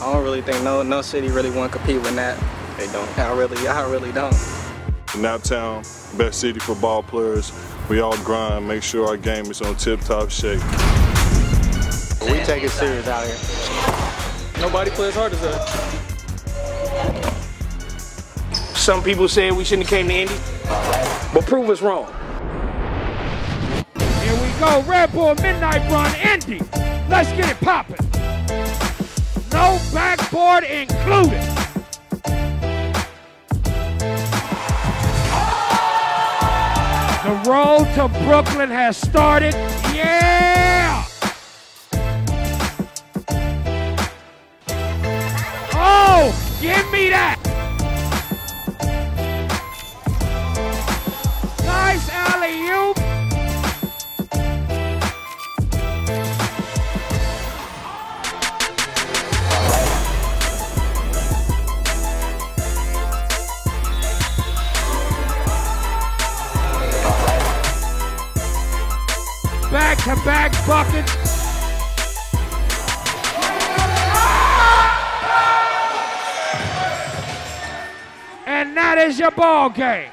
don't really think no no city really want to compete with that. They don't. I really, I really don't. In that town, best city for ball players. We all grind, make sure our game is on tip-top shape. We take it serious out here. Nobody plays hard as us. Some people said we shouldn't have came to Indy, but prove us wrong. Here we go, Red Bull Midnight Run, Indy. Let's get it popping. No backboard included. The road to Brooklyn has started. Yeah! Oh, give me that. Back-to-back buckets. And that is your ball game.